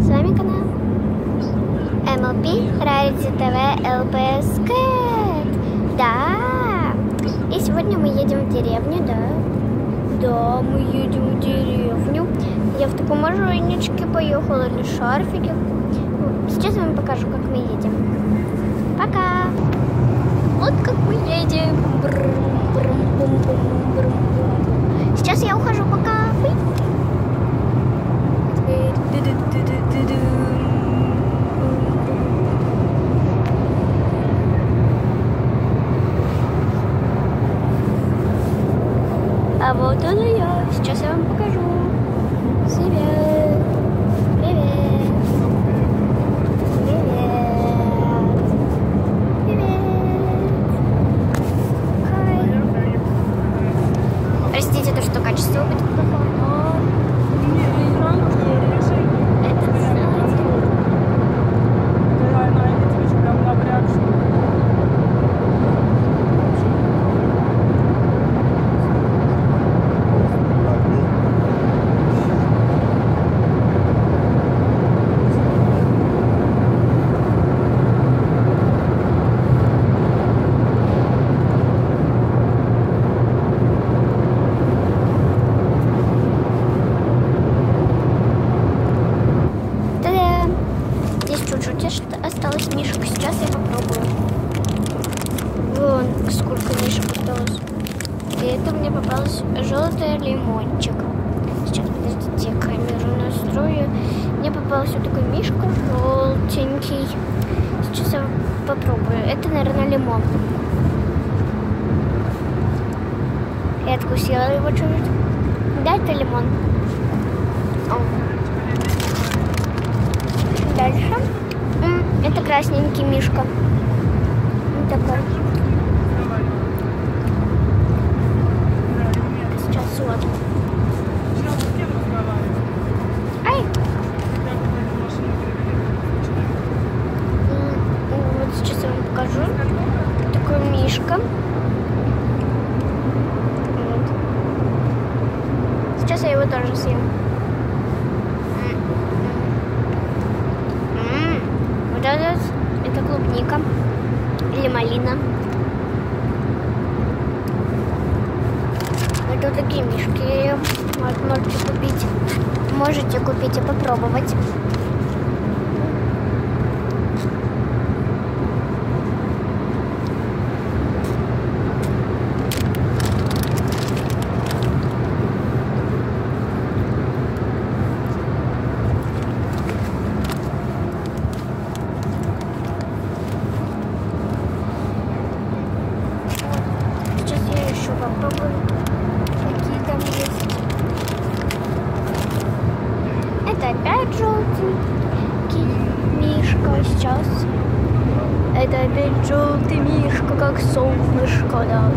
С вами канал MLP Rarity TV LPS Cat. Да. И сегодня мы едем в деревню, да. Да, мы едем в деревню. Я в таком ожойничке поехала на шарфике. Сейчас я вам покажу, как мы едем. Пока. Вот как мы едем. Бррм, бррм, бум, бум, бррм, вот она я. Сейчас я вам покажу себя. Мне попалось желтый лимончик. Сейчас, подождите, камеру настрою. Мне попался такой мишка желтенький. Сейчас я попробую. Это, наверное, лимон. Я откусила его чуть-чуть. Да, это лимон. О. Дальше. Это красненький мишка. Вот такой. Сейчас вот. Ай! М, Вот сейчас я вам покажу. Мишка. Вот. Сейчас я его тоже съем. М, м. М, Вот это, это клубника или малина. Это вот такие мишки. Вот, можете купить. Можете купить и попробовать. Сейчас я еще попробую, какие там есть. Это опять желтенький мишка сейчас. Это опять желтый мишка, как солнышко, да.